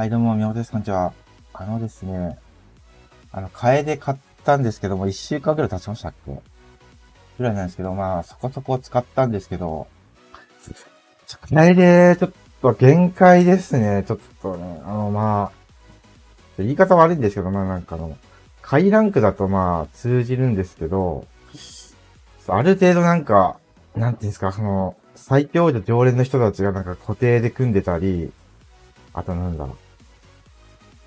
はい、どうも、みほです。こんにちは。あのですね、あの、替えで買ったんですけども、一週間くらい経ちましたっけ？ぐらいなんですけど、まあ、そこそこ使ったんですけど、替えで、ちょっと限界ですね。ちょっとね、あの、まあ、言い方悪いんですけど、まあなんかあの、下ランクだとまあ通じるんですけど、ある程度なんか、なんていうんですか、その、最強で常連の人たちがなんか固定で組んでたり、あとなんだろう。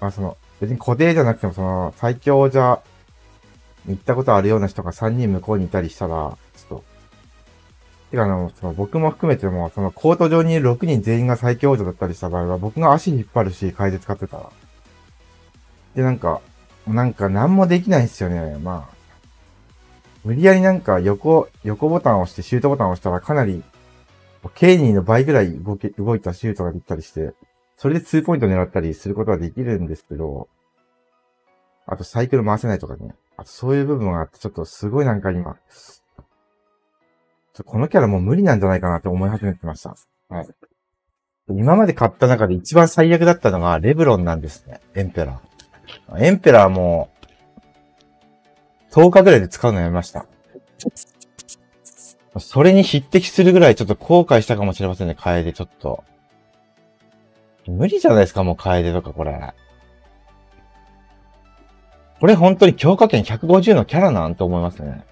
まあその、別に固定じゃなくてもその、最強じゃ、行ったことあるような人が3人向こうにいたりしたら、ちょっと、てかあの、その僕も含めても、そのコート上にいる6人全員が最強王者だったりした場合は、僕が足引っ張るし、変えて使ってたら。で、なんか、なんか何もできないんすよね。まあ、無理やりなんか横、横ボタンを押してシュートボタンを押したらかなり、ケイニーの倍ぐらい動け、動いたシュートができたりして、それで2ポイント狙ったりすることはできるんですけど、あとサイクル回せないとかね。あとそういう部分があって、ちょっとすごいなんか今、このキャラもう無理なんじゃないかなって思い始めてました。はい。今まで買った中で一番最悪だったのがレブロンなんですね。エンペラー。エンペラーも、10日ぐらいで使うのやめました。それに匹敵するぐらいちょっと後悔したかもしれませんね、楓ちょっと。無理じゃないですか、もう楓とかこれ。これ本当に強化圏150のキャラなんて思いますね。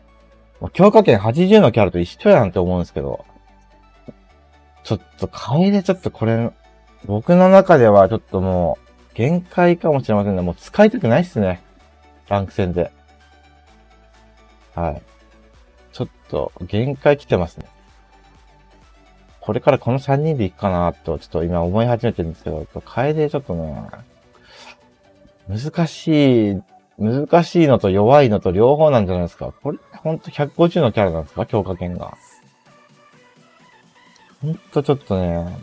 強化圏80のキャラと一緒やんって思うんですけど。ちょっと、楓ちょっとこれ、僕の中ではちょっともう、限界かもしれませんね。もう使いたくないっすね。ランク戦で。はい。ちょっと、限界来てますね。これからこの3人でいくかなと、ちょっと今思い始めてるんですけど、楓ちょっとね、難しい、難しいのと弱いのと両方なんじゃないですか。これ、ほんと150のキャラなんですか？強化権が。ほんとちょっとね、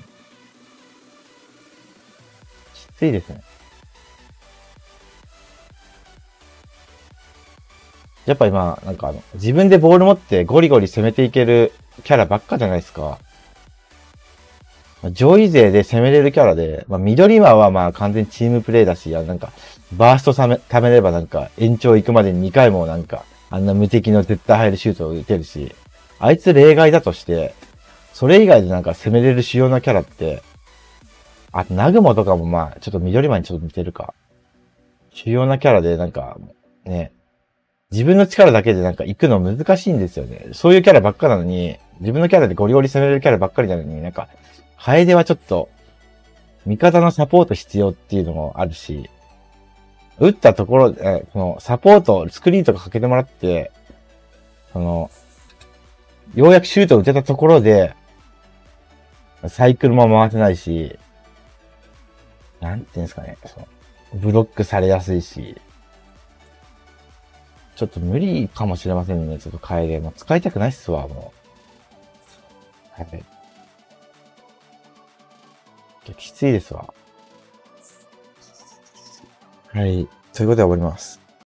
きついですね。やっぱ今、なんかあの、自分でボール持ってゴリゴリ攻めていけるキャラばっかじゃないですか。上位勢で攻めれるキャラで、まあ、緑間はまあ完全チームプレイだし、なんか、バーストため、ためればなんか、延長行くまでに2回もなんか、あんな無敵の絶対入るシュートを打てるし、あいつ例外だとして、それ以外でなんか攻めれる主要なキャラって、あと、ナグモとかもまあ、ちょっと緑間にちょっと似てるか。主要なキャラでなんか、ね、自分の力だけでなんか行くの難しいんですよね。そういうキャラばっかなのに、自分のキャラでゴリゴリ攻めれるキャラばっかりなのに、なんか、楓はちょっと、味方のサポート必要っていうのもあるし、打ったところで、このサポート、スクリーンとかかけてもらって、その、ようやくシュート打てたところで、サイクルも回せないし、なんていうんですかね、そのブロックされやすいし、ちょっと無理かもしれませんね。ちょっと楓。もう使いたくないっすわ、もう。はい。きついですわ。はい。ということで終わります。